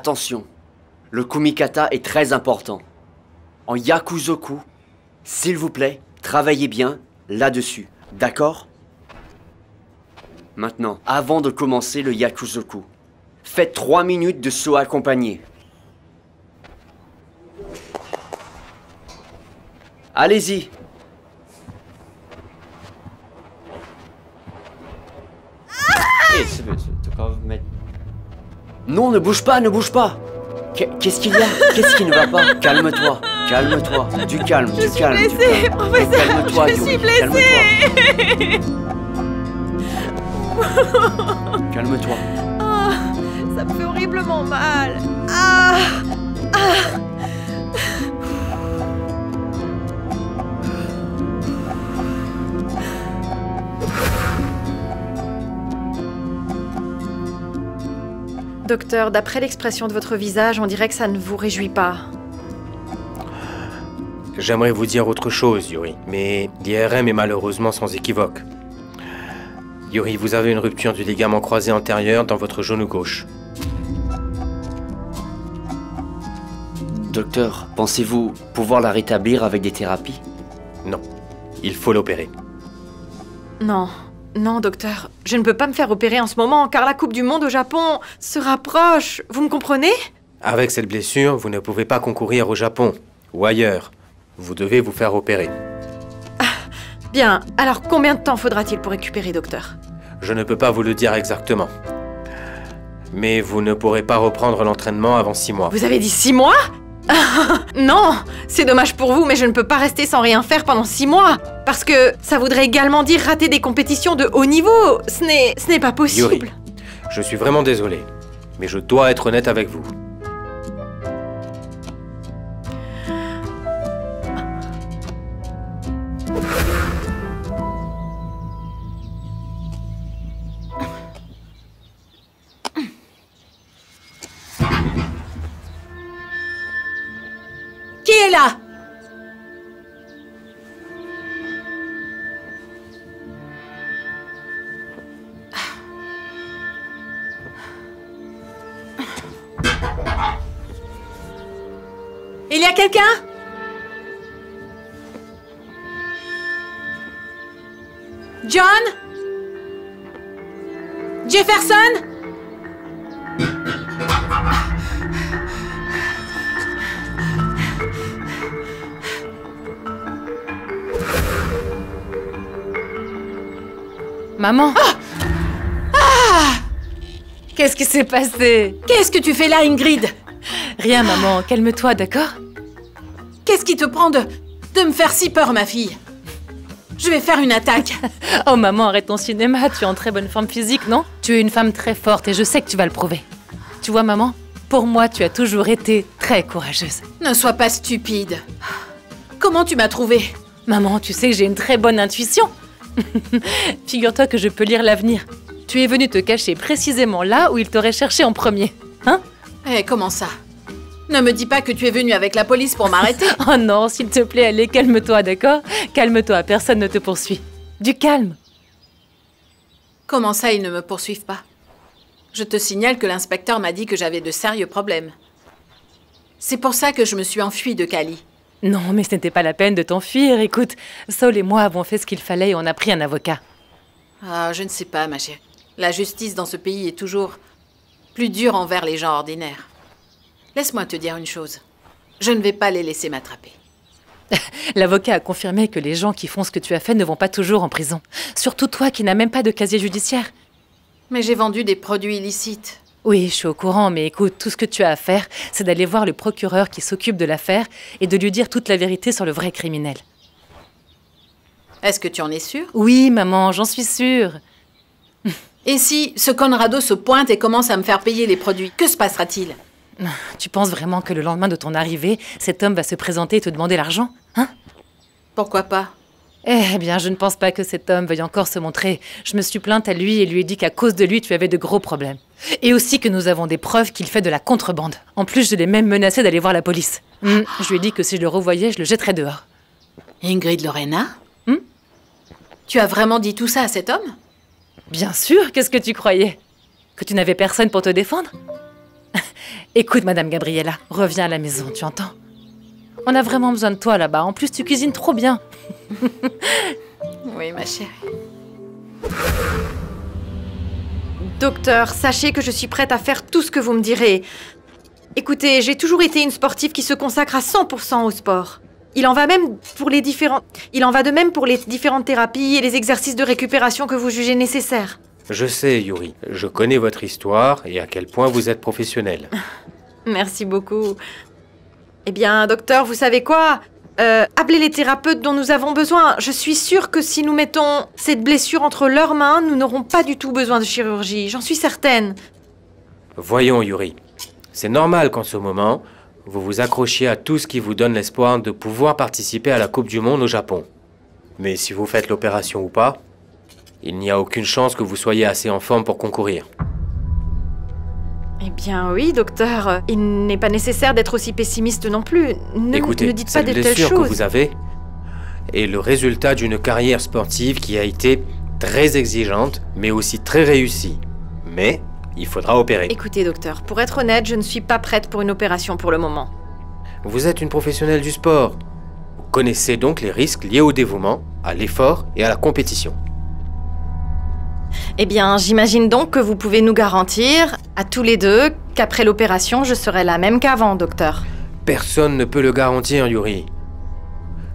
Attention, le kumikata est très important. En yakuzoku, s'il vous plaît, travaillez bien là-dessus, d'accord? Maintenant, avant de commencer le yakuzoku, faites 3 minutes de saut accompagné. Allez-y Eh, c'est- Non, ne bouge pas, ne bouge pas Qu'est- Qu'est-ce qu'il y a? Qu'est-ce qui ne va pas? Calme-toi, calme-toi, du calme, Je du suis calme, du blessée, calme. professeur, Calme-toi, je Yuri, suis calme-toi. Calme-toi. Ah, ça me fait horriblement mal. Ah, Docteur, d'après l'expression de votre visage, on dirait que ça ne vous réjouit pas. J'aimerais vous dire autre chose, Yuri, mais l'IRM est malheureusement sans équivoque. Yuri, vous avez une rupture du ligament croisé antérieur dans votre genou gauche. Docteur, pensez-vous pouvoir la rétablir avec des thérapies? Non, il faut l'opérer. Non, non, docteur, je ne peux pas me faire opérer en ce moment car la Coupe du Monde au Japon se rapproche. Vous me comprenez? Avec cette blessure, vous ne pouvez pas concourir au Japon ou ailleurs. Vous devez vous faire opérer. Bien, alors combien de temps faudra-t-il pour récupérer, docteur? Je ne peux pas vous le dire exactement. Mais vous ne pourrez pas reprendre l'entraînement avant six mois. Vous avez dit six mois? Non C'est dommage pour vous, mais je ne peux pas rester sans rien faire pendant six mois. Parce que ça voudrait également dire rater des compétitions de haut niveau. Ce n'est... ce n'est pas possible. Yuri, je suis vraiment désolé, mais je dois être honnête avec vous. Jefferson? Maman. Ah! Qu'est-ce qui s'est passé? Qu'est-ce que tu fais là, Ingrid? Rien, maman, calme-toi, d'accord? Qu'est-ce qui te prend de, de me faire si peur, ma fille? Je vais faire une attaque. Oh maman, arrête ton cinéma, tu es en très bonne forme physique, non? Tu es une femme très forte et je sais que tu vas le prouver. Tu vois, maman Pour moi, tu as toujours été très courageuse. Ne sois pas stupide. Comment tu m'as trouvée? Maman, tu sais que j'ai une très bonne intuition. Figure-toi que je peux lire l'avenir. Tu es venue te cacher précisément là où il t'aurait cherché en premier. Hein? Eh, comment ça? Ne me dis pas que tu es venue avec la police pour m'arrêter. Oh non, s'il te plaît, allez, calme-toi, d'accord? Calme-toi, personne ne te poursuit. Du calme. Comment ça, ils ne me poursuivent pas? Je te signale que l'inspecteur m'a dit que j'avais de sérieux problèmes. C'est pour ça que je me suis enfuie de Cali. Non, mais ce n'était pas la peine de t'enfuir. Écoute, Saul et moi avons fait ce qu'il fallait et on a pris un avocat. Ah, je ne sais pas, ma chérie. La justice dans ce pays est toujours plus dure envers les gens ordinaires. Laisse-moi te dire une chose. Je ne vais pas les laisser m'attraper. L'avocat a confirmé que les gens qui font ce que tu as fait ne vont pas toujours en prison. Surtout toi qui n'as même pas de casier judiciaire. Mais j'ai vendu des produits illicites. Oui, je suis au courant, mais écoute, tout ce que tu as à faire, c'est d'aller voir le procureur qui s'occupe de l'affaire et de lui dire toute la vérité sur le vrai criminel. Est-ce que tu en es sûre Oui, maman, j'en suis sûre. Et si ce Conrado se pointe et commence à me faire payer les produits, que se passera-t-il? Tu penses vraiment que le lendemain de ton arrivée, cet homme va se présenter et te demander l'argent Hein? Pourquoi pas? Eh bien, je ne pense pas que cet homme veuille encore se montrer. Je me suis plainte à lui et lui ai dit qu'à cause de lui, tu avais de gros problèmes. Et aussi que nous avons des preuves qu'il fait de la contrebande. En plus, je l'ai même menacé d'aller voir la police. Hmm, je lui ai dit que si je le revoyais, je le jetterais dehors. Ingrid Lorena? Hmm Tu as vraiment dit tout ça à cet homme? Bien sûr, qu'est-ce que tu croyais? Que tu n'avais personne pour te défendre? Écoute, Madame Gabriella, reviens à la maison, tu entends? On a vraiment besoin de toi là-bas. En plus, tu cuisines trop bien. Oui, ma chérie. Docteur, sachez que je suis prête à faire tout ce que vous me direz. Écoutez, j'ai toujours été une sportive qui se consacre à 100% au sport. Il en va même pour les différents... Il en va de même pour les différentes thérapies et les exercices de récupération que vous jugez nécessaires. Je sais, Yuri. Je connais votre histoire et à quel point vous êtes professionnel. Merci beaucoup. Eh bien, docteur, vous savez quoi? Euh, Appelez les thérapeutes dont nous avons besoin. Je suis sûre que si nous mettons cette blessure entre leurs mains, nous n'aurons pas du tout besoin de chirurgie. J'en suis certaine. Voyons, Yuri. C'est normal qu'en ce moment, vous vous accrochiez à tout ce qui vous donne l'espoir de pouvoir participer à la Coupe du Monde au Japon. Mais si vous faites l'opération ou pas, il n'y a aucune chance que vous soyez assez en forme pour concourir. Eh bien oui, docteur. Il n'est pas nécessaire d'être aussi pessimiste non plus. Ne, Écoutez, ne dites pas de telles blessure que choses. vous avez est le résultat d'une carrière sportive qui a été très exigeante, mais aussi très réussie. Mais il faudra opérer. Écoutez, docteur, pour être honnête, je ne suis pas prête pour une opération pour le moment. Vous êtes une professionnelle du sport. Vous connaissez donc les risques liés au dévouement, à l'effort et à la compétition. Eh bien, j'imagine donc que vous pouvez nous garantir, à tous les deux, qu'après l'opération, je serai la même qu'avant, docteur. Personne ne peut le garantir, Yuri.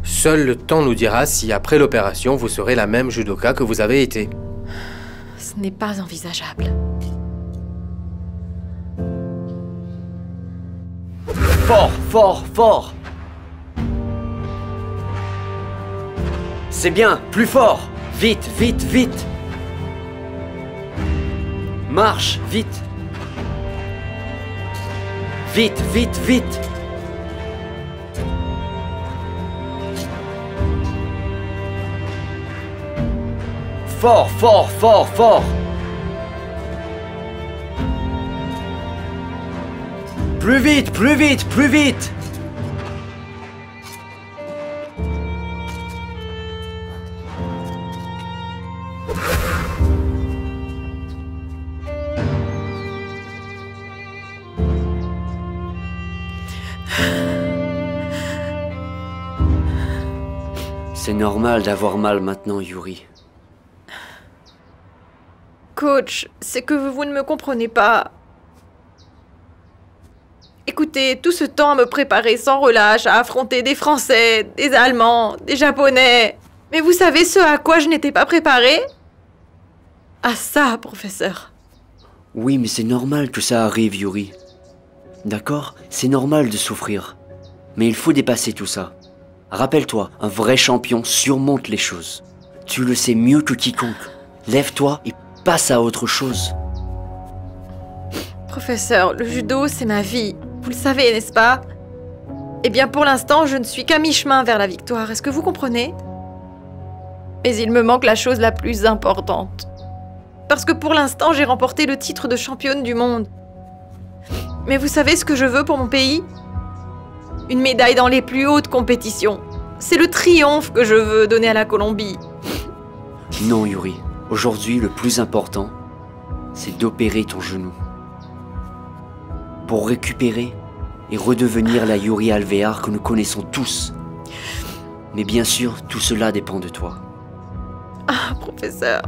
Seul le temps nous dira si après l'opération vous serez la même judoka que vous avez été. Ce n'est pas envisageable. Fort, fort, fort C'est bien, plus fort Vite, vite, vite Marche, vite. Vite, vite, vite. Fort, fort, fort, fort. Plus vite, plus vite, plus vite normal d'avoir mal maintenant, Yuri. Coach, c'est que vous ne me comprenez pas. Écoutez, tout ce temps à me préparer sans relâche à affronter des Français, des Allemands, des Japonais. Mais vous savez ce à quoi je n'étais pas préparée? À ça, professeur. Oui, mais c'est normal que ça arrive, Yuri. D'accord? C'est normal de souffrir. Mais il faut dépasser tout ça. Rappelle-toi, un vrai champion surmonte les choses. Tu le sais mieux que quiconque. Lève-toi et passe à autre chose. Professeur, le judo, c'est ma vie. Vous le savez, n'est-ce pas? Eh bien, pour l'instant, je ne suis qu'à mi-chemin vers la victoire. Est-ce que vous comprenez? Mais il me manque la chose la plus importante. Parce que pour l'instant, j'ai remporté le titre de championne du monde. Mais vous savez ce que je veux pour mon pays? Une médaille dans les plus hautes compétitions. C'est le triomphe que je veux donner à la Colombie. Non, Yuri. Aujourd'hui, le plus important, c'est d'opérer ton genou. Pour récupérer et redevenir la Yuri Alvear que nous connaissons tous. Mais bien sûr, tout cela dépend de toi. Ah, professeur.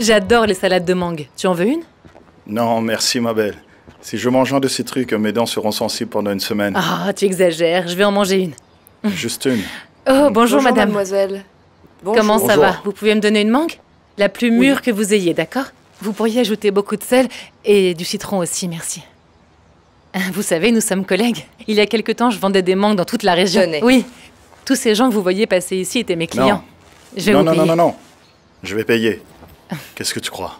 J'adore les salades de mangue. Tu en veux une? Non, merci ma belle. Si je mange un de ces trucs, mes dents seront sensibles pendant une semaine. Ah, tu exagères. Je vais en manger une. Juste une. Oh, bonjour, madame. mademoiselle. Bonjour. Comment ça Bonjour. va? Vous pouvez me donner une mangue? La plus mûre que vous ayez, d'accord? Vous pourriez ajouter beaucoup de sel et du citron aussi, merci. Vous savez, nous sommes collègues. Il y a quelque temps, je vendais des mangues dans toute la région. Tenez. Oui. Tous ces gens que vous voyez passer ici étaient mes clients. Non. Je vais non, vous non, payer. non, non, non. Je vais payer. Qu'est-ce que tu crois?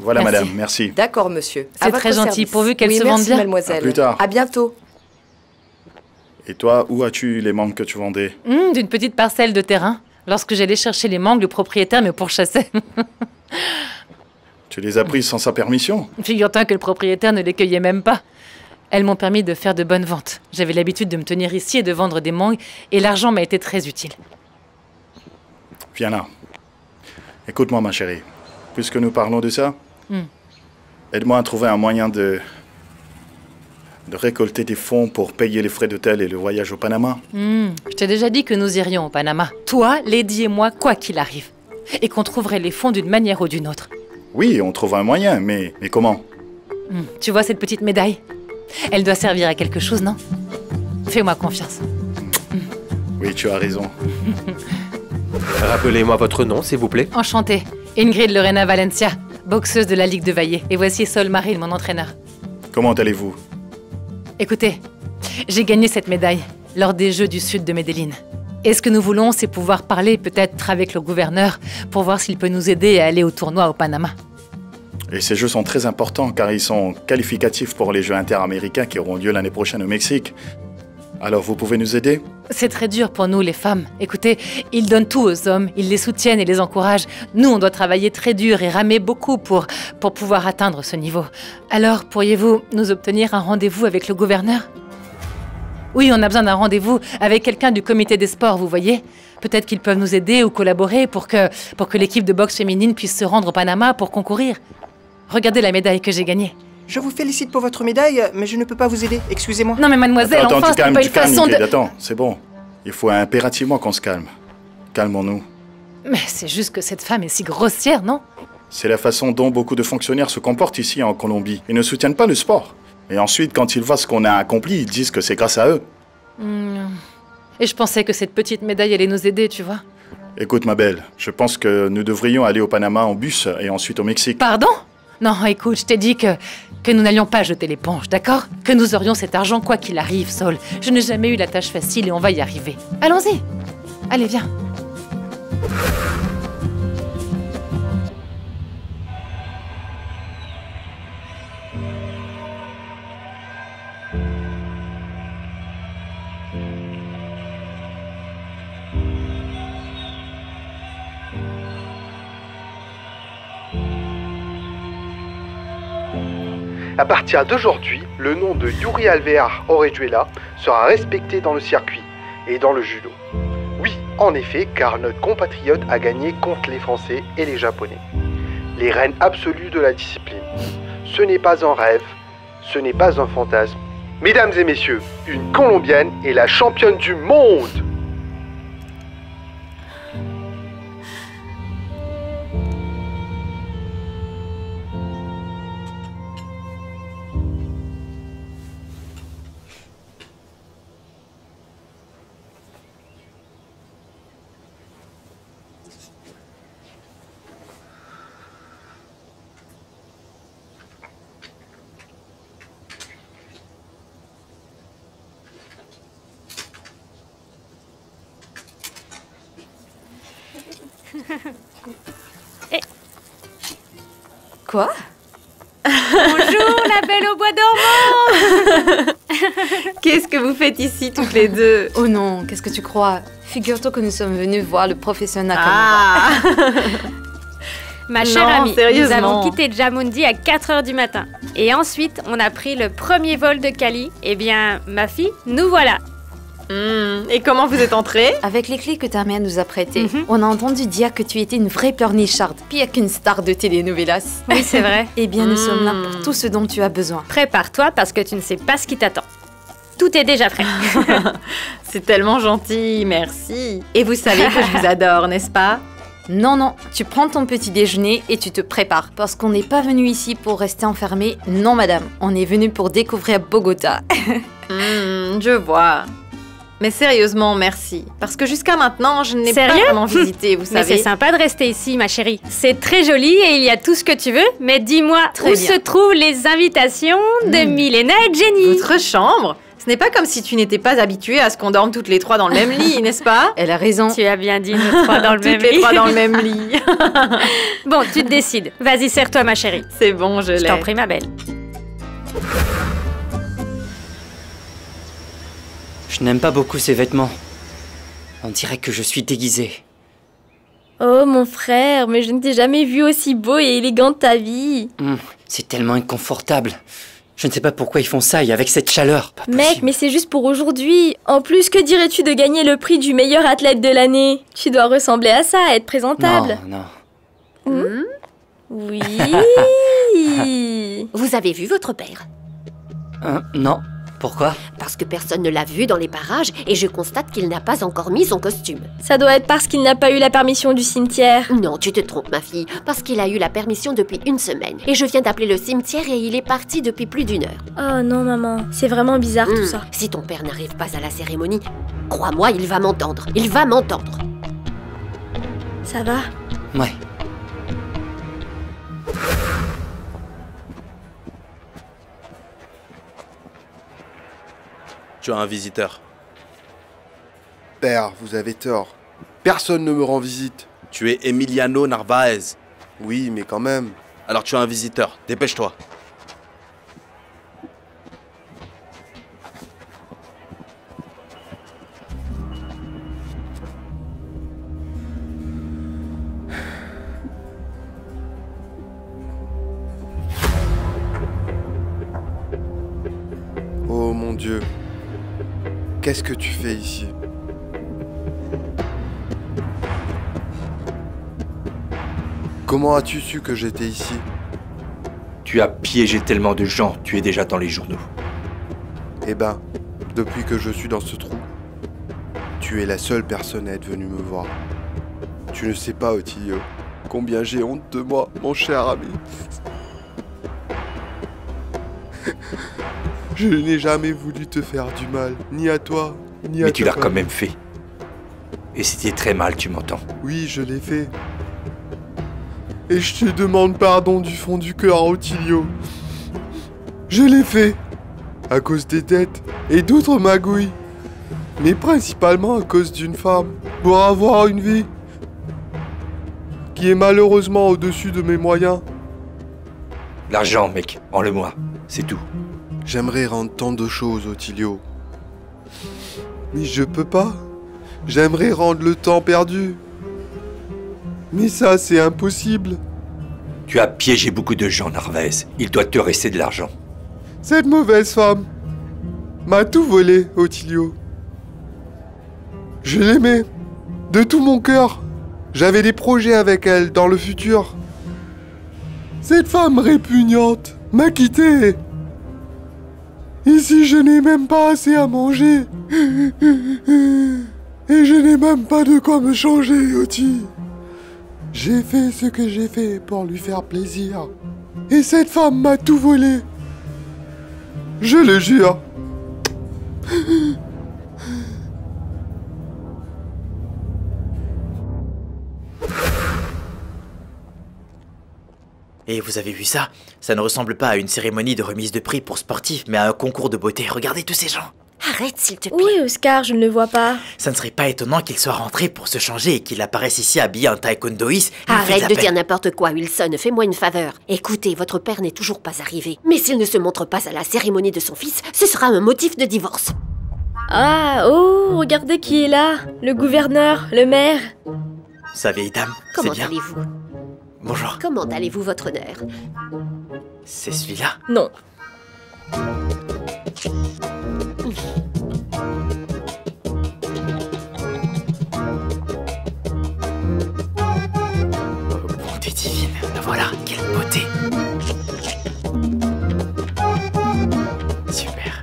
Voilà, Merci. madame, merci. D'accord, monsieur. C'est très gentil, service. pourvu qu'elle Oui, se vende merci, bien. mademoiselle. À plus tard. À bientôt. Et toi, où as-tu les mangues que tu vendais? Hum, D'une petite parcelle de terrain. Lorsque j'allais chercher les mangues, le propriétaire me pourchassait. Tu les as prises sans sa permission? Figure-toi que le propriétaire ne les cueillait même pas. Elles m'ont permis de faire de bonnes ventes. J'avais l'habitude de me tenir ici et de vendre des mangues, et l'argent m'a été très utile. Viens là. Écoute-moi, ma chérie. Puisque nous parlons de ça, Hmm. aide-moi à trouver un moyen de. de récolter des fonds pour payer les frais d'hôtel et le voyage au Panama. Hmm, Je t'ai déjà dit que nous irions au Panama. Toi, Lady et moi, quoi qu'il arrive. Et qu'on trouverait les fonds d'une manière ou d'une autre. Oui, on trouve un moyen, mais, mais comment Hmm, Tu vois cette petite médaille? Elle doit servir à quelque chose, non? Fais-moi confiance. Oui, tu as raison. Rappelez-moi votre nom, s'il vous plaît. Enchantée. Ingrid Lorena Valencia, boxeuse de la Ligue de Vaillé. Et voici Sol Maril, mon entraîneur. Comment allez-vous? Écoutez, j'ai gagné cette médaille lors des Jeux du Sud de Medellin. Et ce que nous voulons, c'est pouvoir parler peut-être avec le gouverneur pour voir s'il peut nous aider à aller au tournoi au Panama. Et ces jeux sont très importants car ils sont qualificatifs pour les Jeux interaméricains qui auront lieu l'année prochaine au Mexique. Alors vous pouvez nous aider? C'est très dur pour nous, les femmes. Écoutez, ils donnent tout aux hommes, ils les soutiennent et les encouragent. Nous, on doit travailler très dur et ramer beaucoup pour, pour pouvoir atteindre ce niveau. Alors, pourriez-vous nous obtenir un rendez-vous avec le gouverneur? Oui, on a besoin d'un rendez-vous avec quelqu'un du comité des sports, vous voyez Peut-être qu'ils peuvent nous aider ou collaborer pour que, pour que l'équipe de boxe féminine puisse se rendre au Panama pour concourir. Regardez la médaille que j'ai gagnée. Je vous félicite pour votre médaille, mais je ne peux pas vous aider. Excusez-moi. Non mais mademoiselle, Attends, enfin, tu ce n'est calmes, pas une façon Ingrid, de... attends, c'est bon. Il faut impérativement qu'on se calme. Calmons-nous. Mais c'est juste que cette femme est si grossière, non? C'est la façon dont beaucoup de fonctionnaires se comportent ici en Colombie. Ils ne soutiennent pas le sport. Et ensuite, quand ils voient ce qu'on a accompli, ils disent que c'est grâce à eux. Et je pensais que cette petite médaille allait nous aider, tu vois. Écoute, ma belle, je pense que nous devrions aller au Panama en bus et ensuite au Mexique. Pardon? Non, écoute, je t'ai dit que, que nous n'allions pas jeter l'éponge, d'accord? Que nous aurions cet argent quoi qu'il arrive, Saul. Je n'ai jamais eu la tâche facile et on va y arriver. Allons-y Allez, viens. Partir d'aujourd'hui, le nom de Yuri Alvear Orejuela sera respecté dans le circuit et dans le judo. Oui, en effet, car notre compatriote a gagné contre les Français et les Japonais. Les reines absolues de la discipline. Ce n'est pas un rêve, ce n'est pas un fantasme. Mesdames et messieurs, une Colombienne est la championne du monde Ici toutes les deux Oh non, qu'est-ce que tu crois? Figure-toi que nous sommes venus voir le professeur Nakamura. Ah Ma chère Non, amie, nous avons quitté Jamundi à 4h du matin. Et ensuite, on a pris le premier vol de Cali. Eh bien, ma fille, nous voilà. Hmm, Et comment vous êtes entrée? Avec les clés que ta mère nous a prêtées, Mhm. on a entendu dire que tu étais une vraie pleurnicharde, pire qu'une star de telenovelas. Oui, c'est vrai. Eh bien, nous sommes là pour tout ce dont tu as besoin. Prépare-toi parce que tu ne sais pas ce qui t'attend. Tout est déjà prêt. C'est tellement gentil, merci. Et vous savez que je vous adore, n'est-ce pas? Non, non, tu prends ton petit déjeuner et tu te prépares. Parce qu'on n'est pas venu ici pour rester enfermé. Non, madame, on est venu pour découvrir Bogota. Hmm, Je vois. Mais sérieusement, merci. Parce que jusqu'à maintenant, je n'ai pas vraiment visité, vous Mais c'est savez. sympa de rester ici, ma chérie. C'est très joli et il y a tout ce que tu veux. Mais dis-moi, où bien. se trouvent les invitations de Hmm. Milena et Jenny? Votre chambre? Ce n'est pas comme si tu n'étais pas habituée à ce qu'on dorme toutes les trois dans le même lit, n'est-ce pas? Elle a raison. Tu as bien dit, nous trois dans le Toutes même les lit. trois dans le même lit. Bon, tu te décides. Vas-y, serre-toi, ma chérie. C'est bon, je Je t'en l'ai. prie, ma belle. Je n'aime pas beaucoup ces vêtements. On dirait que je suis déguisé. Oh mon frère, mais je ne t'ai jamais vu aussi beau et élégant de ta vie. Hum, c'est tellement inconfortable. Je ne sais pas pourquoi ils font ça et avec cette chaleur. Pas Mec, possible. mais c'est juste pour aujourd'hui. En plus, que dirais-tu de gagner le prix du meilleur athlète de l'année? Tu dois ressembler à ça, être présentable. Non, non. Oui. Vous avez vu votre père? Hein, non. Pourquoi? Parce que personne ne l'a vu dans les parages et je constate qu'il n'a pas encore mis son costume. Ça doit être parce qu'il n'a pas eu la permission du cimetière. Non, tu te trompes, ma fille, parce qu'il a eu la permission depuis une semaine. Et je viens d'appeler le cimetière et il est parti depuis plus d'une heure. Oh non, maman. C'est vraiment bizarre tout Hmm, ça. Si ton père n'arrive pas à la cérémonie, crois-moi, il va m'entendre. Il va m'entendre. Ça va? Ouais. Tu as un visiteur. Père, vous avez tort. Personne ne me rend visite. Tu es Emiliano Narvaez. Oui, mais quand même. Alors tu as un visiteur. Dépêche-toi. Oh mon Dieu. Qu'est-ce que tu fais ici Comment as-tu su que j'étais ici Tu as piégé tellement de gens, tu es déjà dans les journaux. Eh ben, depuis que je suis dans ce trou, tu es la seule personne à être venue me voir. Tu ne sais pas, Otilio, combien j'ai honte de moi, mon cher ami. Je n'ai jamais voulu te faire du mal, ni à toi, ni à Mais tu l'as quand même fait. Et c'était très mal, tu m'entends. Oui, je l'ai fait. Et je te demande pardon du fond du cœur, Otilio. Je l'ai fait. À cause des dettes et d'autres magouilles. Mais principalement à cause d'une femme. Pour avoir une vie. Qui est malheureusement au-dessus de mes moyens. L'argent, mec, enlève-moi. C'est tout. J'aimerais rendre tant de choses, Otilio. Mais je peux pas. J'aimerais rendre le temps perdu. Mais ça, c'est impossible. Tu as piégé beaucoup de gens, Narvaez. Il doit te rester de l'argent. Cette mauvaise femme m'a tout volé, Otilio. Je l'aimais. De tout mon cœur. J'avais des projets avec elle dans le futur. Cette femme répugnante m'a quitté. Ici, je n'ai même pas assez à manger. Et je n'ai même pas de quoi me changer, Oti. J'ai fait ce que j'ai fait pour lui faire plaisir. Et cette femme m'a tout volé. Je le jure. Et vous avez vu ça? Ça ne ressemble pas à une cérémonie de remise de prix pour sportifs, mais à un concours de beauté. Regardez tous ces gens. Arrête, s'il te plaît. Oui, Oscar, je ne le vois pas. Ça ne serait pas étonnant qu'il soit rentré pour se changer et qu'il apparaisse ici habillé en taekwondoïs. Arrête de dire n'importe quoi, Wilson. Fais-moi une faveur. Écoutez, votre père n'est toujours pas arrivé. Mais s'il ne se montre pas à la cérémonie de son fils, ce sera un motif de divorce. Ah, oh, regardez qui est là. Le gouverneur, le maire. Sa vieille dame, c'est Comment allez-vous? Bonjour. Comment allez-vous, votre honneur? C'est celui-là? Non. Bonté divine. La voilà, quelle beauté. Super.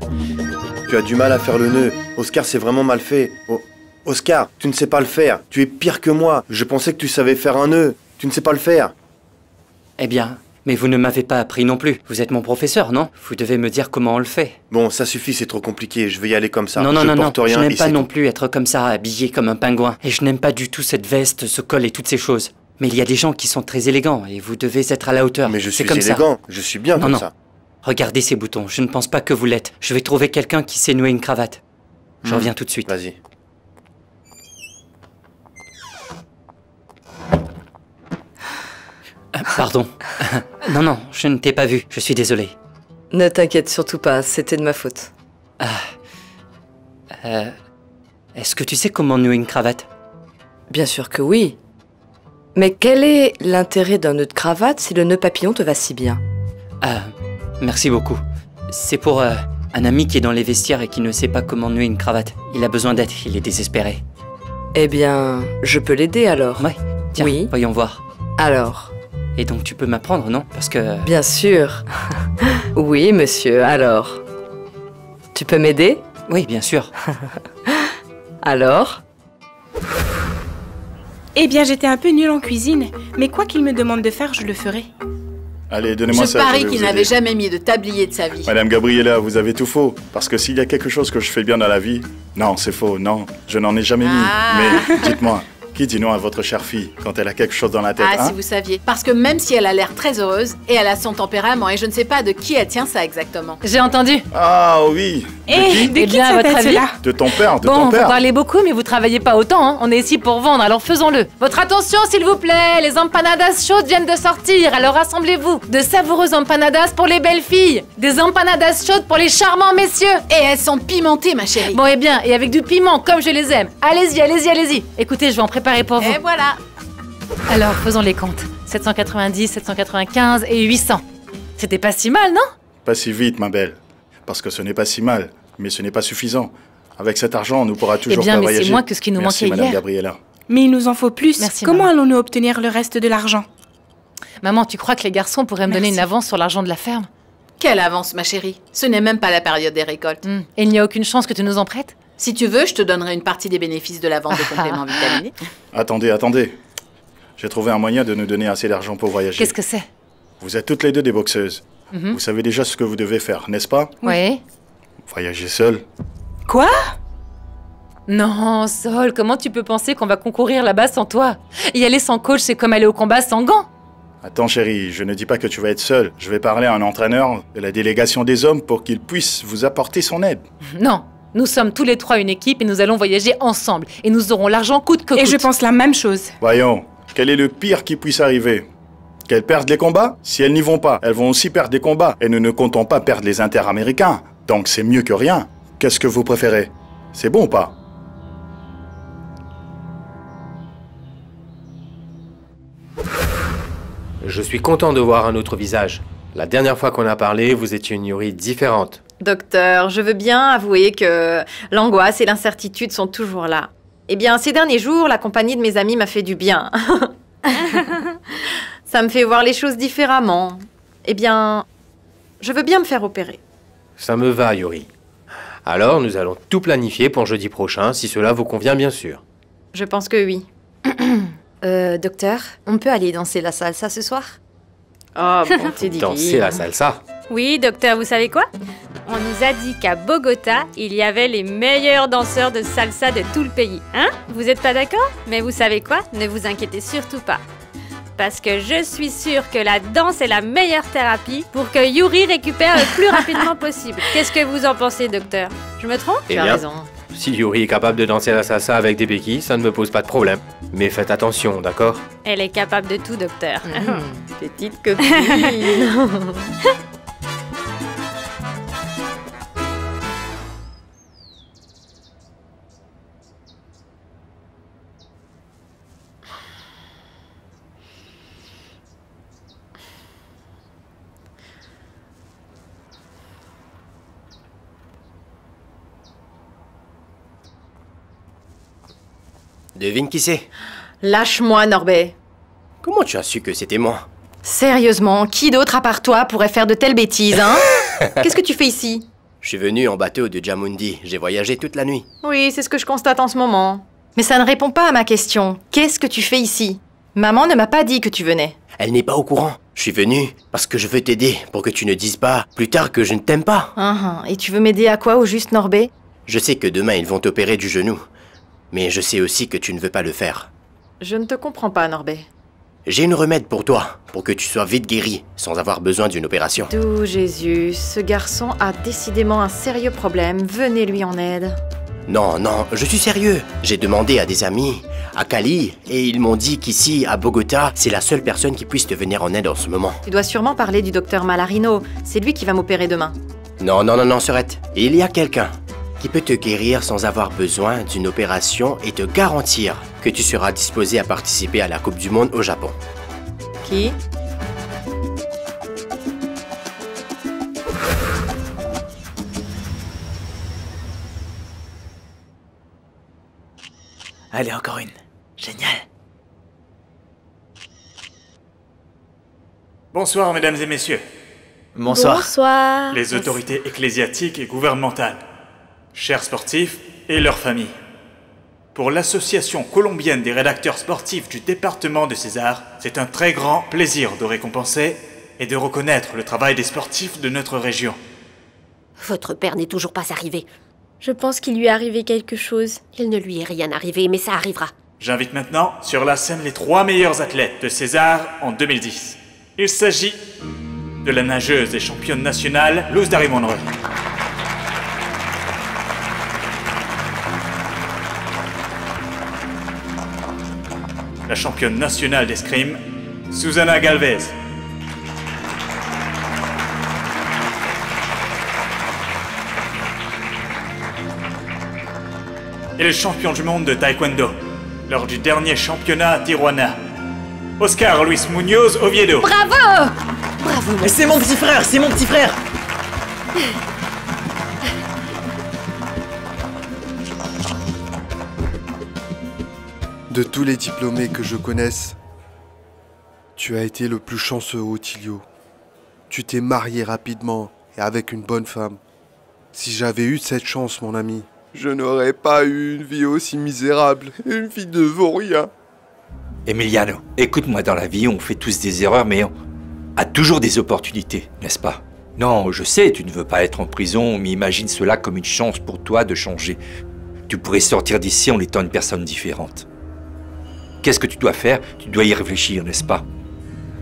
Tu as du mal à faire le nœud. Oscar, c'est vraiment mal fait. Oh, Oscar, tu ne sais pas le faire. Tu es pire que moi. Je pensais que tu savais faire un nœud. Tu ne sais pas le faire. Eh bien, mais vous ne m'avez pas appris non plus. Vous êtes mon professeur, non? Vous devez me dire comment on le fait. Bon, ça suffit, c'est trop compliqué. Je vais y aller comme ça. non, non, je non, non. rien je n'aime pas non tout. plus être comme ça, habillé comme un pingouin. Et je n'aime pas du tout cette veste, ce col et toutes ces choses. Mais il y a des gens qui sont très élégants et vous devez être à la hauteur. Mais je suis comme ça. élégant. Je suis bien non, comme non. ça. Regardez ces boutons. Je ne pense pas que vous l'êtes. Je vais trouver quelqu'un qui sait nouer une cravate. Je Hmm. reviens tout de suite. Vas-y. Pardon. non, non, je ne t'ai pas vu. Je suis désolé. Ne t'inquiète surtout pas, c'était de ma faute. Euh, Est-ce que tu sais comment nouer une cravate? Bien sûr que oui. Mais quel est l'intérêt d'un nœud de cravate si le nœud papillon te va si bien? Ah, merci beaucoup. C'est pour euh, un ami qui est dans les vestiaires et qui ne sait pas comment nouer une cravate. Il a besoin d'aide, il est désespéré. Eh bien, je peux l'aider alors. Ouais, tiens, Oui. voyons voir. Alors Et donc tu peux m'apprendre, non? Parce que... Bien sûr. oui, monsieur, alors. Tu peux m'aider? Oui, bien sûr. Alors? Eh bien, j'étais un peu nulle en cuisine, mais quoi qu'il me demande de faire, je le ferai. Allez, donnez-moi Je ça. je parie qu'il n'avait jamais mis de tablier de sa vie. Madame Gabriella, vous avez tout faux. Parce que s'il y a quelque chose que je fais bien dans la vie, non, c'est faux, non, je n'en ai jamais mis. Ah. Mais dites-moi, qui dit non à votre chère fille quand elle a quelque chose dans la tête Ah, hein si vous saviez. Parce que même si elle a l'air très heureuse, et elle a son tempérament, et je ne sais pas de qui elle tient ça exactement. J'ai entendu. Ah oui Eh, De qui Eh bien, à votre avis De ton père, de Bon, ton vous père parlez beaucoup, mais vous travaillez pas autant. Hein. On est ici pour vendre, alors faisons-le. Votre attention, s'il vous plaît. Les empanadas chaudes viennent de sortir, alors rassemblez-vous. De savoureuses empanadas pour les belles filles. Des empanadas chaudes pour les charmants messieurs. Et elles sont pimentées, ma chérie. Bon, eh bien, et avec du piment, comme je les aime. Allez-y, allez-y, allez-y. Écoutez, je vais en préparer pour vous. Et voilà. Alors, faisons les comptes. 790, 795 et 800. C'était pas si mal, non? Pas si vite, ma belle. Parce que ce n'est pas si mal, mais ce n'est pas suffisant. Avec cet argent, on nous pourra toujours bien, pas mais c'est moins que ce qui nous Merci, manquait Madame hier. Gabriella. Mais il nous en faut plus. Merci, Comment allons-nous obtenir le reste de l'argent? Maman, tu crois que les garçons pourraient me donner une avance sur l'argent de la ferme? Quelle avance, ma chérie? Ce n'est même pas la période des récoltes. Hmm. Et il n'y a aucune chance que tu nous en prêtes? Si tu veux, je te donnerai une partie des bénéfices de la vente de compléments vitaminés. Attendez, attendez. J'ai trouvé un moyen de nous donner assez d'argent pour voyager. Qu'est-ce que c'est? Vous êtes toutes les deux des boxeuses. Mhm. Vous savez déjà ce que vous devez faire, n'est-ce pas? Oui. Voyager seul. Quoi? Non, Sol, comment tu peux penser qu'on va concourir là-bas sans toi? Y aller sans coach, c'est comme aller au combat sans gants. Attends chérie, je ne dis pas que tu vas être seul. Je vais parler à un entraîneur de la délégation des hommes pour qu'il puisse vous apporter son aide. Non, nous sommes tous les trois une équipe et nous allons voyager ensemble. Et nous aurons l'argent coûte que coûte. Et je pense la même chose. Voyons, quel est le pire qui puisse arriver? Qu'elles perdent les combats? Si elles n'y vont pas, elles vont aussi perdre des combats. Et nous ne comptons pas perdre les interaméricains. Donc c'est mieux que rien. Qu'est-ce que vous préférez? C'est bon ou pas? Je suis content de voir un autre visage. La dernière fois qu'on a parlé, vous étiez une Yuri différente. Docteur, je veux bien avouer que l'angoisse et l'incertitude sont toujours là. Eh bien, ces derniers jours, la compagnie de mes amis m'a fait du bien. Ça me fait voir les choses différemment. Eh bien, je veux bien me faire opérer. Ça me va, Yuri. Alors, nous allons tout planifier pour jeudi prochain, si cela vous convient, bien sûr. Je pense que oui. Euh, docteur, on peut aller danser la salsa ce soir? Oh, bonté divine. Danser la salsa? Oui, docteur, vous savez quoi? On nous a dit qu'à Bogota, il y avait les meilleurs danseurs de salsa de tout le pays. Hein? Vous êtes pas d'accord? Mais vous savez quoi? Ne vous inquiétez surtout pas. Parce que je suis sûre que la danse est la meilleure thérapie pour que Yuri récupère le plus rapidement possible. Qu'est-ce que vous en pensez, docteur? Je me trompe? Eh bien, si Yuri est capable de danser la salsa avec des béquilles, ça ne me pose pas de problème. Mais faites attention, d'accord? Elle est capable de tout, docteur. Petite copine. Devine qui c'est? Lâche-moi, Norbert. Comment tu as su que c'était moi? Sérieusement, qui d'autre à part toi pourrait faire de telles bêtises, hein? Qu'est-ce que tu fais ici? Je suis venu en bateau de Jamundi. J'ai voyagé toute la nuit. Oui, c'est ce que je constate en ce moment. Mais ça ne répond pas à ma question. Qu'est-ce que tu fais ici? Maman ne m'a pas dit que tu venais. Elle n'est pas au courant. Je suis venu parce que je veux t'aider pour que tu ne dises pas plus tard que je ne t'aime pas. Ah, ah, et tu veux m'aider à quoi au juste, Norbé Je sais que demain ils vont t'opérer du genou. Mais je sais aussi que tu ne veux pas le faire. Je ne te comprends pas, Norbé. J'ai une remède pour toi, pour que tu sois vite guéri, sans avoir besoin d'une opération. Doux Jésus, ce garçon a décidément un sérieux problème. Venez lui en aide. Non, non, je suis sérieux. J'ai demandé à des amis, à Cali, et ils m'ont dit qu'ici, à Bogota, c'est la seule personne qui puisse te venir en aide en ce moment. Tu dois sûrement parler du docteur Malarino. C'est lui qui va m'opérer demain. Non, non, non, non, Serette. Il y a quelqu'un qui peut te guérir sans avoir besoin d'une opération et te garantir que tu seras disposé à participer à la Coupe du Monde au Japon. Qui? Allez, encore une. Génial. Bonsoir, mesdames et messieurs. Bonsoir. Bonsoir. Les autorités ecclésiatiques et gouvernementales chers sportifs et leurs familles. Pour l'Association colombienne des rédacteurs sportifs du département de César, c'est un très grand plaisir de récompenser et de reconnaître le travail des sportifs de notre région. Votre père n'est toujours pas arrivé. Je pense qu'il lui est arrivé quelque chose. Il ne lui est rien arrivé, mais ça arrivera. J'invite maintenant sur la scène les trois meilleurs athlètes de César en 2010. Il s'agit de la nageuse et championne nationale Luz Monroe. La championne nationale d'escrime, Susana Galvez. Et le champion du monde de taekwondo, lors du dernier championnat à Tijuana, Oscar Luis Munoz Oviedo. Bravo Bravo Mais c'est mon petit frère, c'est mon petit frère De tous les diplômés que je connaisse, tu as été le plus chanceux, Otilio. Tu t'es marié rapidement et avec une bonne femme. Si j'avais eu cette chance, mon ami, je n'aurais pas eu une vie aussi misérable. Une vie de vaurien. Emiliano, écoute-moi, dans la vie, on fait tous des erreurs, mais on a toujours des opportunités, n'est-ce pas? Non, je sais, tu ne veux pas être en prison, mais imagine cela comme une chance pour toi de changer. Tu pourrais sortir d'ici en étant une personne différente. Qu'est-ce que tu dois faire? Tu dois y réfléchir, n'est-ce pas?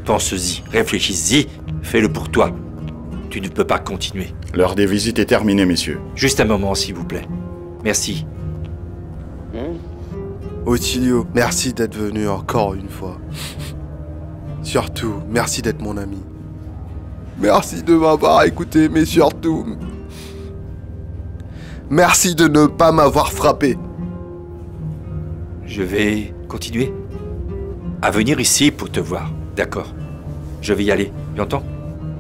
Pense-y, réfléchis-y, fais-le pour toi. Tu ne peux pas continuer. L'heure des visites est terminée, messieurs. Juste un moment, s'il vous plaît. Merci. Otilio, merci d'être venu encore une fois. Surtout, merci d'être mon ami. Merci de m'avoir écouté, mais surtout... Merci de ne pas m'avoir frappé. Je vais continuer à venir ici pour te voir, d'accord Je vais y aller, tu entends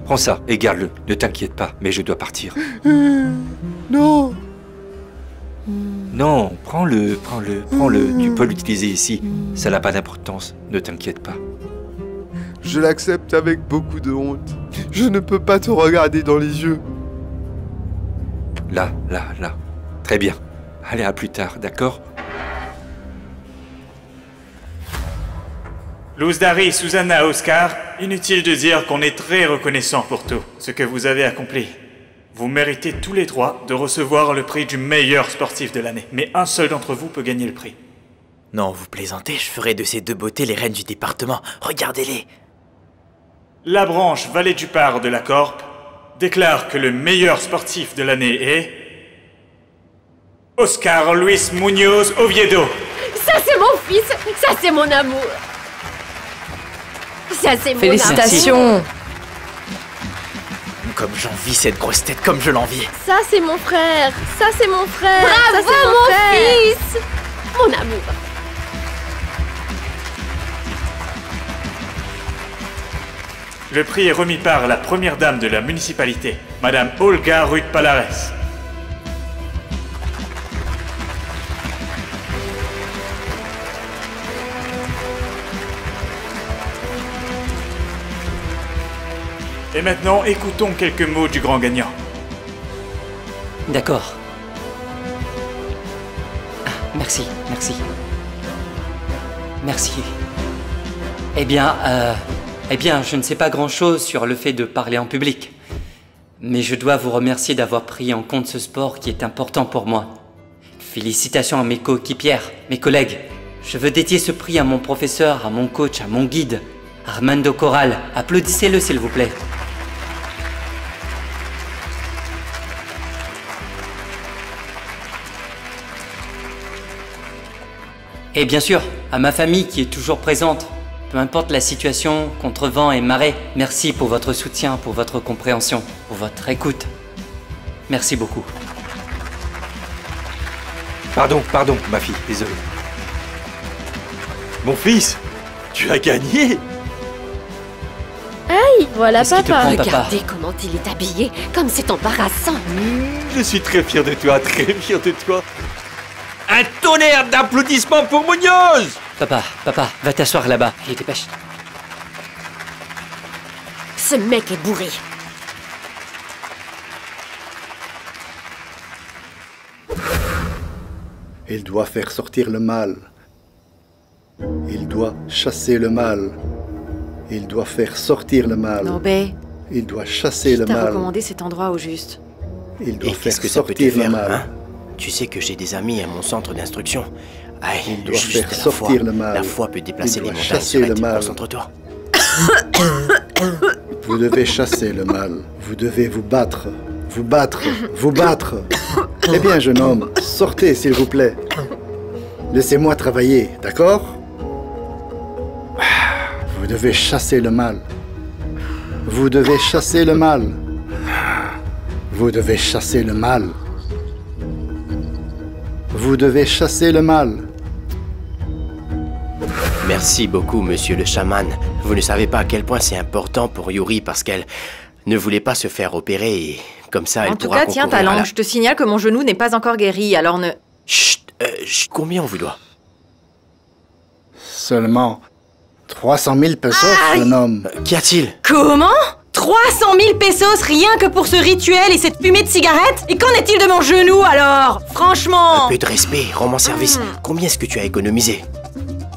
Prends ça et garde-le, ne t'inquiète pas, mais je dois partir. Non Non, prends-le, prends-le, prends-le, tu peux l'utiliser ici, ça n'a pas d'importance, ne t'inquiète pas. Je l'accepte avec beaucoup de honte. Je ne peux pas te regarder dans les yeux. Là, là, là. Très bien. Allez, à plus tard, d'accord? Luz Dari, Susanna, Oscar, inutile de dire qu'on est très reconnaissant pour tout ce que vous avez accompli. Vous méritez tous les trois de recevoir le prix du meilleur sportif de l'année, mais un seul d'entre vous peut gagner le prix. Non, vous plaisantez, je ferai de ces deux beautés les reines du département. Regardez-les La branche Vallée du Par de la Corp déclare que le meilleur sportif de l'année est. Oscar Luis Munoz Oviedo. Ça, c'est mon fils Ça, c'est mon amour Ça, c'est mon Félicitations Comme j'envie cette grosse tête, comme je l'envie. Ça, c'est mon frère. Ça, c'est mon frère. Bravo, Ça, c'est mon frère. fils Mon amour Le prix est remis par la première dame de la municipalité, Madame Olga Ruiz Palares. Et maintenant, écoutons quelques mots du grand gagnant. D'accord. Ah, Merci, merci. Merci. Eh bien, euh, eh bien, je ne sais pas grand-chose sur le fait de parler en public. Mais je dois vous remercier d'avoir pris en compte ce sport qui est important pour moi. Félicitations à mes coéquipières, mes collègues. Je veux dédier ce prix à mon professeur, à mon coach, à mon guide, Armando Corral. Applaudissez-le, s'il vous plaît. Et bien sûr, à ma famille qui est toujours présente, peu importe la situation, contre vent et marée, merci pour votre soutien, pour votre compréhension, pour votre écoute. Merci beaucoup. Pardon, pardon, ma fille, désolé. Mon fils, tu as gagné Aïe, voilà te papa. prend, papa Regardez comment il est habillé, comme c'est embarrassant Je suis très fier de toi, très fier de toi. Un tonnerre d'applaudissements pour Munoz Papa, papa, va t'asseoir là-bas. Allez, dépêche. Ce mec est bourré. Il doit faire sortir le mal. Il doit chasser le mal. Il doit faire sortir le mal. Il doit chasser le mal. recommandé cet endroit au juste. Il doit Et faire que sortir le mal. hein? Tu sais que j'ai des amis à mon centre d'instruction. Aïe, Il doit juste faire la sortir foi. le mal. La foi peut déplacer Il les montagnes. chasser le mal. Concentre-toi. Vous devez chasser le mal. Vous devez vous battre. Vous battre. Vous battre. Eh bien, jeune homme, sortez, s'il vous plaît. Laissez-moi travailler, d'accord? Vous devez chasser le mal. Vous devez chasser le mal. Vous devez chasser le mal. Vous devez chasser le mal. Merci beaucoup, monsieur le chaman. Vous ne savez pas à quel point c'est important pour Yuri parce qu'elle ne voulait pas se faire opérer et comme ça, elle en tout pourra cas, tiens ta langue. la- Je te signale que mon genou n'est pas encore guéri, alors ne. Euh, chut, combien on vous doit? Seulement 300 000 pesos, jeune homme. Qu'y a-t-il? Comment? 300 000 pesos rien que pour ce rituel et cette fumée de cigarette? Et qu'en est-il de mon genou alors? Franchement Un peu de respect, rends-moi service. Hmm. Combien est-ce que tu as économisé?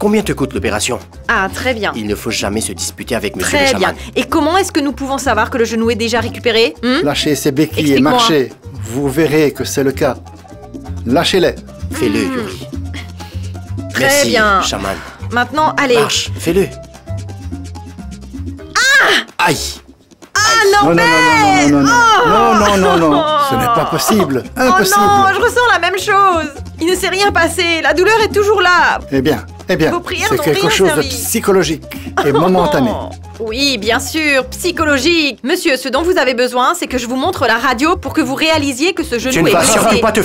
Combien te coûte l'opération? Ah, très bien. Il ne faut jamais se disputer avec monsieur le Très bien. chaman. Et comment est-ce que nous pouvons savoir que le genou est déjà récupéré? Hmm? Lâchez ces béquilles et marchez. Vous verrez que c'est le cas. Lâchez-les. Fais-le, Hmm. Yuri. Très Merci, bien. chaman. Maintenant, allez. Marche, fais-le. Ah Aïe Ah non, Non, non, non, non, non, non, non, non, non, non, non, ce n'est pas possible. Impossible. Oh non, je ressens la même chose. Il ne s'est rien passé. La douleur est toujours là. Eh bien, eh bien, c'est quelque chose de servi. psychologique et momentané. Oui, bien sûr, psychologique. Monsieur, ce dont vous avez besoin, c'est que je vous montre la radio pour que vous réalisiez que ce genou est blessé.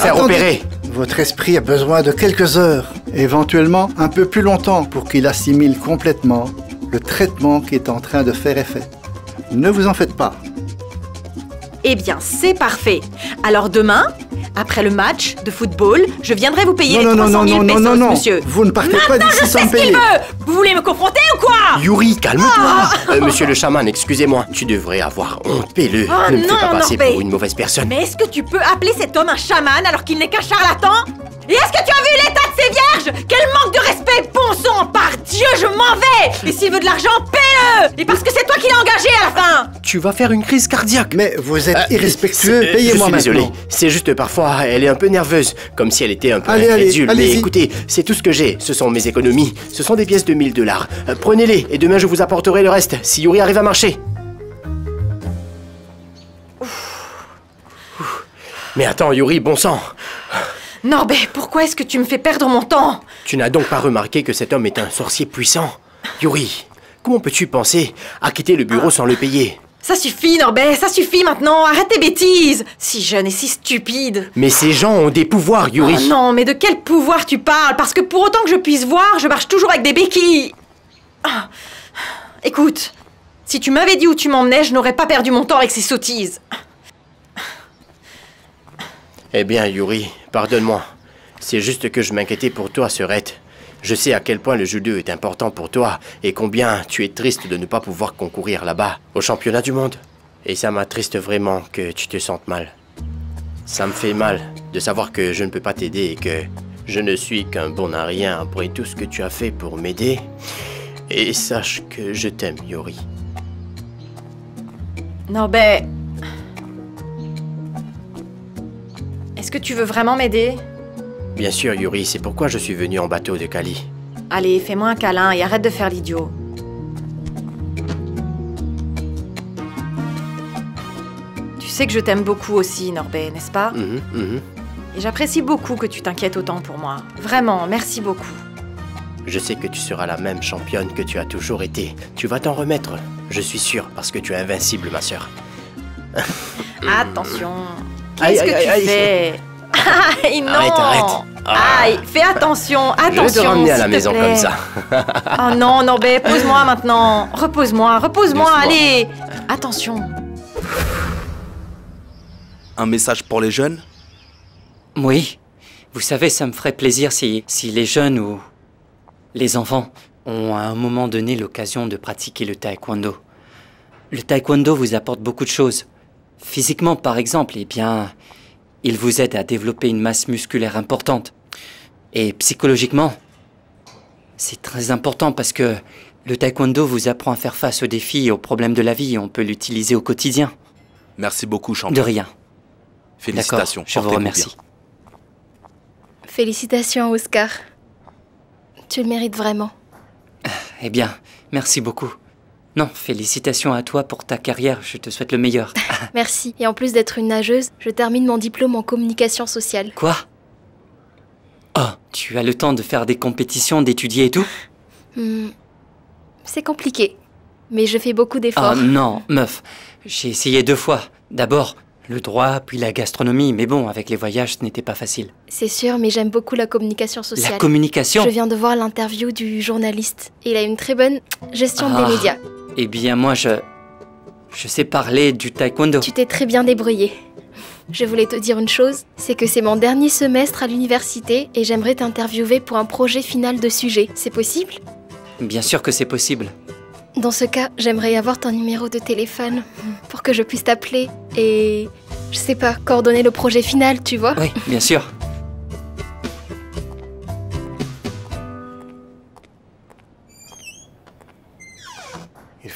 Attendez. Votre esprit a besoin de quelques heures, éventuellement un peu plus longtemps, pour qu'il assimile complètement le traitement qui est en train de faire effet. Ne vous en faites pas. Eh bien, c'est parfait. Alors demain, après le match de football, je viendrai vous payer Non, les non, 300 non, 000 non, non, pesos, non, non. monsieur. Vous ne partez pas Maintenant, d'ici je sans sais ce qu'il payer. veut. Vous voulez me confronter ou quoi Yuri, calme-toi Ah. Euh, Monsieur le chaman, excusez-moi. Tu devrais avoir honte. Paie-le. Oh ne me fais pas passer Norbert. pour une mauvaise personne. Mais est-ce que tu peux appeler cet homme un chaman alors qu'il n'est qu'un charlatan Et est-ce que tu as vu l'état de ces vierges Quel manque de respect Bon sang, par Dieu, je m'en vais Et s'il veut de l'argent, paie-le Et parce que c'est toi qui l'as engagé à la fin Tu vas faire une crise cardiaque. Mais vous êtes Euh, irrespectueux, payez-moi Je suis désolé. maintenant. C'est juste parfois, elle est un peu nerveuse. Comme si elle était un peu Allez, allez, incrédule. Mais allez-y. écoutez, c'est tout ce que j'ai. Ce sont mes économies. Ce sont des pièces de 1000 dollars. Euh, Prenez-les et demain je vous apporterai le reste. Si Yuri arrive à marcher. Mais attends, Yuri, bon sang. Norbert, pourquoi est-ce que tu me fais perdre mon temps Tu n'as donc pas remarqué que cet homme est un sorcier puissant Yuri, comment peux-tu penser à quitter le bureau sans le payer Ça suffit, Norbert, ça suffit maintenant Arrête tes bêtises Si jeune et si stupide Mais ces gens ont des pouvoirs, Yuri. Oh non, mais de quel pouvoir tu parles Parce que pour autant que je puisse voir, je marche toujours avec des béquilles Ah. Écoute, si tu m'avais dit où tu m'emmenais, je n'aurais pas perdu mon temps avec ces sottises. Eh bien, Yuri, pardonne-moi. C'est juste que je m'inquiétais pour toi, Serette. Je sais à quel point le judo est important pour toi et combien tu es triste de ne pas pouvoir concourir là-bas, au championnat du monde. Et ça m'attriste vraiment que tu te sentes mal. Ça me fait mal de savoir que je ne peux pas t'aider et que je ne suis qu'un bon à rien après tout ce que tu as fait pour m'aider. Et sache que je t'aime, Yuri. Norbert... Est-ce que tu veux vraiment m'aider? Bien sûr, Yuri, c'est pourquoi je suis venu en bateau de Cali. Allez, fais-moi un câlin et arrête de faire l'idiot. Tu sais que je t'aime beaucoup aussi, Norbert, n'est-ce pas? Mhm. Et j'apprécie beaucoup que tu t'inquiètes autant pour moi. Vraiment, merci beaucoup. Je sais que tu seras la même championne que tu as toujours été. Tu vas t'en remettre, je suis sûr, parce que tu es invincible, ma sœur. Attention. Aïe, Qu'est-ce que aïe, tu aïe, fais Aïe, non Arrête, arrête. Ah. Aïe, fais attention, attention, Je vais te ramener à la maison plaît. comme ça. Oh non, Norbert, pose-moi maintenant. Repose-moi, repose-moi, allez. Attention. Un message pour les jeunes? Oui. Vous savez, ça me ferait plaisir si, si les jeunes ou les enfants ont à un moment donné l'occasion de pratiquer le taekwondo. Le taekwondo vous apporte beaucoup de choses. Physiquement, par exemple, eh bien, il vous aide à développer une masse musculaire importante. Et psychologiquement, c'est très important parce que le taekwondo vous apprend à faire face aux défis et aux problèmes de la vie. On peut l'utiliser au quotidien. Merci beaucoup, champion. De rien. Félicitations. Je vous remercie. Félicitations, Oscar. Tu le mérites vraiment. Eh bien, merci beaucoup. Non, félicitations à toi pour ta carrière. Je te souhaite le meilleur. Merci. Et en plus d'être une nageuse, je termine mon diplôme en communication sociale. Quoi? Oh, tu as le temps de faire des compétitions, d'étudier et tout? Hmm, C'est compliqué. Mais je fais beaucoup d'efforts. Oh non, meuf. J'ai essayé deux fois. D'abord, le droit, puis la gastronomie. Mais bon, avec les voyages, ce n'était pas facile. C'est sûr, mais j'aime beaucoup la communication sociale. La communication? Je viens de voir l'interview du journaliste. Il a une très bonne gestion Ah. des médias. Eh bien, moi, je. Je sais parler du taekwondo. Tu t'es très bien débrouillé. Je voulais te dire une chose, c'est que c'est mon dernier semestre à l'université et j'aimerais t'interviewer pour un projet final de sujet. C'est possible? Bien sûr que c'est possible. Dans ce cas, j'aimerais avoir ton numéro de téléphone pour que je puisse t'appeler et, je sais pas, coordonner le projet final, tu vois? Oui, bien sûr.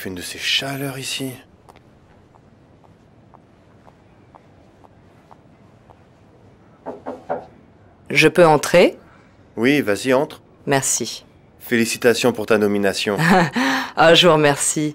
Fait une de ces chaleurs ici. Je peux entrer? Oui, vas-y, entre. Merci. Félicitations pour ta nomination. Ah, je vous remercie.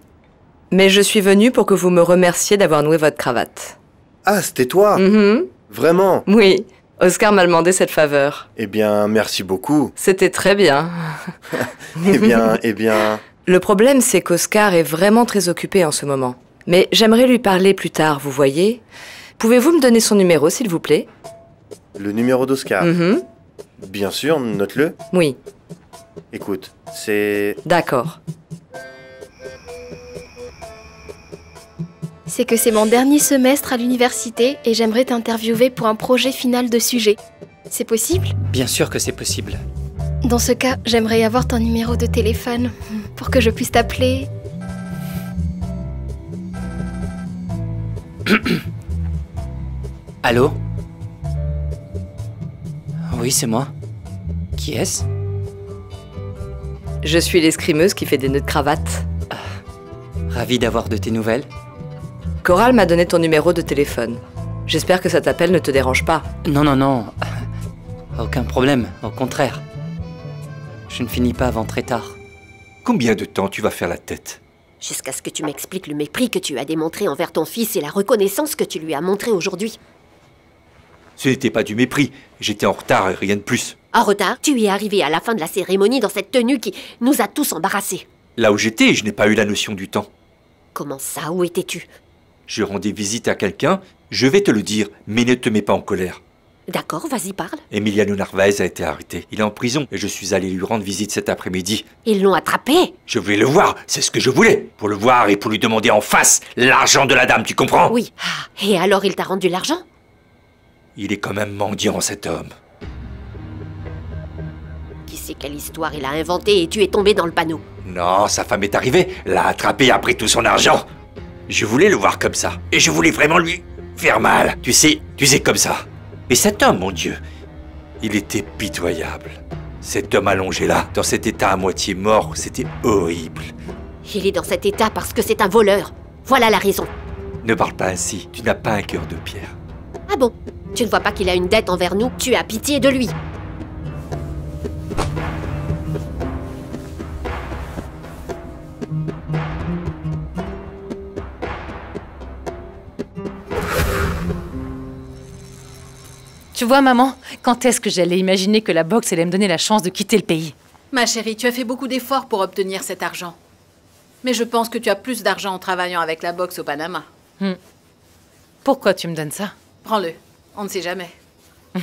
Mais je suis venue pour que vous me remerciez d'avoir noué votre cravate. Ah, c'était toi? Mhm. Vraiment? Oui, Oscar m'a demandé cette faveur. Eh bien, merci beaucoup. C'était très bien. Eh bien, eh bien... Le problème, c'est qu'Oscar est vraiment très occupé en ce moment. Mais j'aimerais lui parler plus tard, vous voyez Pouvez-vous me donner son numéro, s'il vous plaît? Le numéro d'Oscar. Mhm. Bien sûr, note-le. Oui, Écoute, c'est... d'accord. C'est que c'est mon dernier semestre à l'université et j'aimerais t'interviewer pour un projet final de sujet. C'est possible? Bien sûr que c'est possible. Dans ce cas, j'aimerais avoir ton numéro de téléphone pour que je puisse t'appeler. Allô? Oui, c'est moi. Qui est-ce? Je suis l'escrimeuse qui fait des nœuds de cravate. Ravi d'avoir de tes nouvelles. Coral m'a donné ton numéro de téléphone. J'espère que cet appel ne te dérange pas. Non, non, non. Aucun problème, au contraire. Je ne finis pas avant très tard. Combien de temps tu vas faire la tête Jusqu'à ce que tu m'expliques le mépris que tu as démontré envers ton fils et la reconnaissance que tu lui as montrée aujourd'hui. Ce n'était pas du mépris. J'étais en retard et rien de plus. En retard, tu es arrivé à la fin de la cérémonie dans cette tenue qui nous a tous embarrassés. Là où j'étais, je n'ai pas eu la notion du temps. Comment ça Où étais-tu? Je rendais visite à quelqu'un, je vais te le dire, mais ne te mets pas en colère. D'accord, vas-y, parle. Emiliano Narvaez a été arrêté. Il est en prison et je suis allé lui rendre visite cet après-midi. Ils l'ont attrapé Je voulais le voir, c'est ce que je voulais. Pour le voir et pour lui demander en face l'argent de la dame, tu comprends? Oui. Ah, Et alors il t'a rendu l'argent? Il est quand même mendiant, cet homme. Qui sait quelle histoire il a inventée et tu es tombé dans le panneau? Non, sa femme est arrivée, l'a attrapé et a pris tout son argent. Je voulais le voir comme ça. Et je voulais vraiment lui faire mal. Tu sais, tu sais comme ça. Et cet homme, mon Dieu, il était pitoyable. Cet homme allongé là, dans cet état à moitié mort, c'était horrible. Il est dans cet état parce que c'est un voleur. Voilà la raison. Ne parle pas ainsi, tu n'as pas un cœur de pierre. Ah bon? Tu ne vois pas qu'il a une dette envers nous? Tu as pitié de lui. Tu vois, maman, quand est-ce que j'allais imaginer que la boxe allait me donner la chance de quitter le pays? Ma chérie, tu as fait beaucoup d'efforts pour obtenir cet argent. Mais je pense que tu as plus d'argent en travaillant avec la boxe au Panama. Hmm. Pourquoi tu me donnes ça? Prends-le. On ne sait jamais.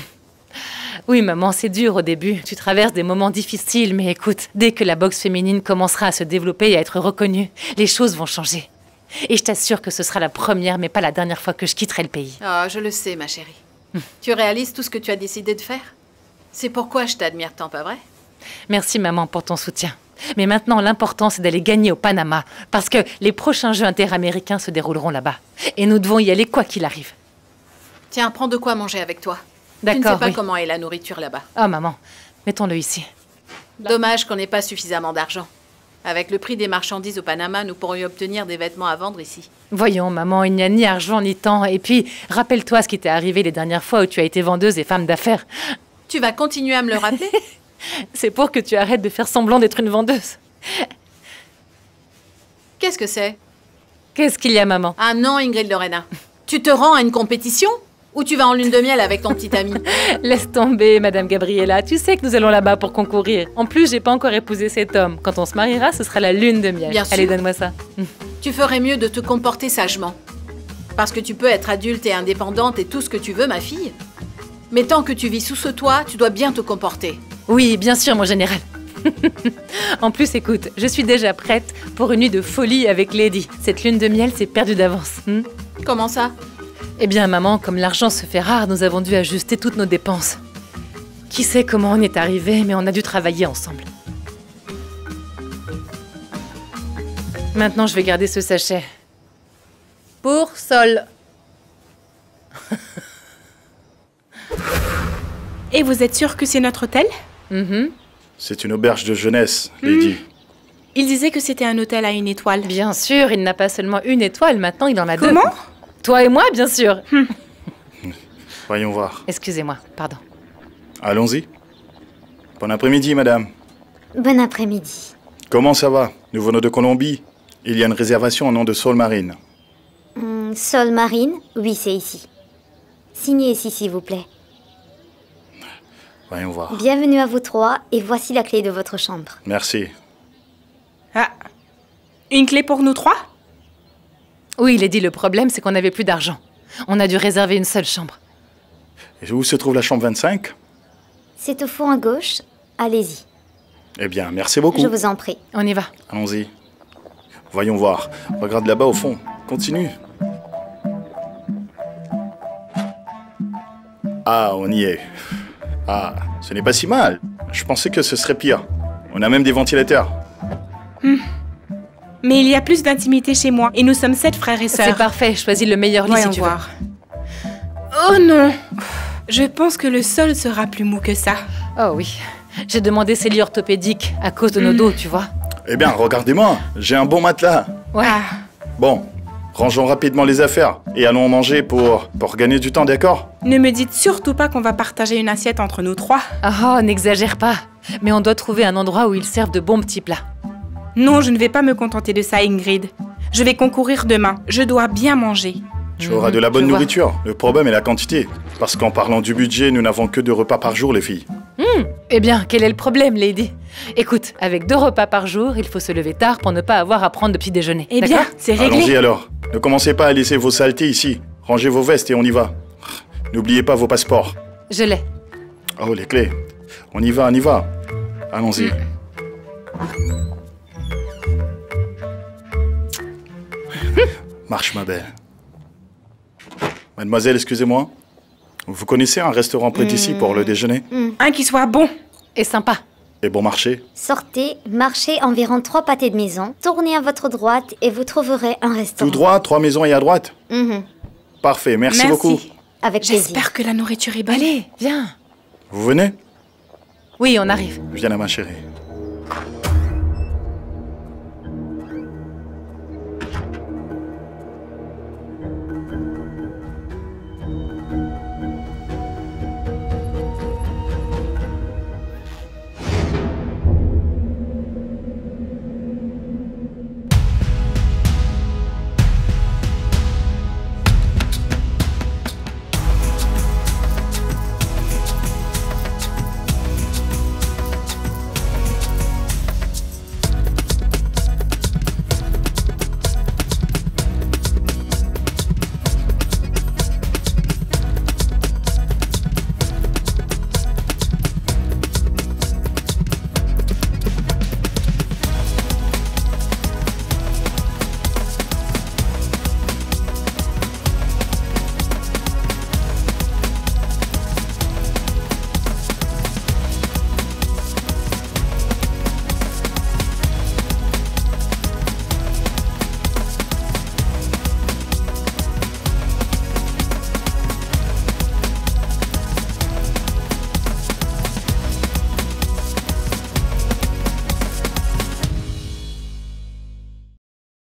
Oui, maman, c'est dur au début. Tu traverses des moments difficiles, mais écoute, dès que la boxe féminine commencera à se développer et à être reconnue, les choses vont changer. Et je t'assure que ce sera la première, mais pas la dernière fois que je quitterai le pays. Ah, je le sais, ma chérie. Tu réalises tout ce que tu as décidé de faire? C'est pourquoi je t'admire tant, pas vrai? Merci maman pour ton soutien. Mais maintenant, l'important, c'est d'aller gagner au Panama, parce que les prochains Jeux interaméricains se dérouleront là-bas. Et nous devons y aller quoi qu'il arrive. Tiens, prends de quoi manger avec toi. Tu ne sais D'accord, pas oui. comment est la nourriture là-bas. Oh maman, mettons-le ici. Dommage qu'on n'ait pas suffisamment d'argent. Avec le prix des marchandises au Panama, nous pourrions obtenir des vêtements à vendre ici. Voyons, maman, il n'y a ni argent ni temps. Et puis, rappelle-toi ce qui t'est arrivé les dernières fois où tu as été vendeuse et femme d'affaires. Tu vas continuer à me le rappeler? C'est pour que tu arrêtes de faire semblant d'être une vendeuse. Qu'est-ce que c'est? Qu'est-ce qu'il y a, maman? Ah non, Ingrid Lorena. Tu te rends à une compétition? Ou tu vas en lune de miel avec ton petit ami Laisse tomber, Madame Gabriella. Tu sais que nous allons là-bas pour concourir. En plus, j'ai pas encore épousé cet homme. Quand on se mariera, ce sera la lune de miel. Bien sûr. Allez, donne-moi ça. Tu ferais mieux de te comporter sagement. Parce que tu peux être adulte et indépendante et tout ce que tu veux, ma fille. Mais tant que tu vis sous ce toit, tu dois bien te comporter. Oui, bien sûr, mon général. en plus, écoute, je suis déjà prête pour une nuit de folie avec Lady. Cette lune de miel, c'est perdu d'avance. hmm Comment ça? Eh bien, maman, comme l'argent se fait rare, nous avons dû ajuster toutes nos dépenses. Qui sait comment on est arrivé, mais on a dû travailler ensemble. Maintenant, je vais garder ce sachet. Pour Sol. Et vous êtes sûr que c'est notre hôtel? Mhm. C'est une auberge de jeunesse, Lady. Il disait que c'était un hôtel à une étoile. Bien sûr, il n'a pas seulement une étoile, maintenant il en a deux. Comment? Toi et moi, bien sûr. Voyons voir. Excusez-moi, pardon. Allons-y. Bon après-midi, madame. Bon après-midi. Comment ça va Nous venons de Colombie? Il y a une réservation au nom de Soul Marine. Hmm, Sol Marine? Oui, c'est ici. Signez ici, s'il vous plaît. Voyons voir. Bienvenue à vous trois et voici la clé de votre chambre. Merci. Ah. Une clé pour nous trois? Oui, il est dit, le problème, c'est qu'on n'avait plus d'argent. On a dû réserver une seule chambre. Et où se trouve la chambre 25 C'est au fond à gauche. Allez-y. Eh bien, merci beaucoup. Je vous en prie. On y va. Allons-y. Voyons voir. Regarde là-bas au fond. Continue. Ah, on y est. Ah, ce n'est pas si mal. Je pensais que ce serait pire. On a même des ventilateurs. Mais il y a plus d'intimité chez moi et nous sommes sept frères et sœurs. C'est parfait, choisis le meilleur lit Voyons si tu voir. Oh non Je pense que le sol sera plus mou que ça. Oh oui. J'ai demandé ces lits orthopédiques à cause de nos Hmm. dos, tu vois. Eh bien, regardez-moi. J'ai un bon matelas. Ouais. Bon, rangeons rapidement les affaires et allons manger pour, pour gagner du temps, d'accord? Ne me dites surtout pas qu'on va partager une assiette entre nous trois. Ah, oh, n'exagère pas. Mais on doit trouver un endroit où ils servent de bons petits plats. Non, je ne vais pas me contenter de ça, Ingrid. Je vais concourir demain. Je dois bien manger. Tu auras de la bonne je vois. nourriture. Le problème est la quantité. Parce qu'en parlant du budget, nous n'avons que deux repas par jour, les filles. Hmm. Eh bien, quel est le problème, Lady? Écoute, avec deux repas par jour, il faut se lever tard pour ne pas avoir à prendre de petit déjeuner. Eh bien, c'est Allons-y alors. Ne commencez pas à laisser vos saletés ici. Rangez vos vestes et on y va. N'oubliez pas vos passeports. Je l'ai. Oh, les clés. On y va, on y va. Allons-y. Marche, ma belle. Mademoiselle, excusez-moi. Vous connaissez un restaurant près d'ici pour le déjeuner? Un qui soit bon. Et sympa. Et bon marché? Sortez, marchez environ trois pâtés de maison, tournez à votre droite et vous trouverez un Tout restaurant. droit, trois maisons et à droite? Mhm. Parfait, merci, Merci. beaucoup. Avec plaisir. J'espère que la nourriture est bonne. Allez, viens. Vous venez? Oui, on arrive. Viens là, ma chérie.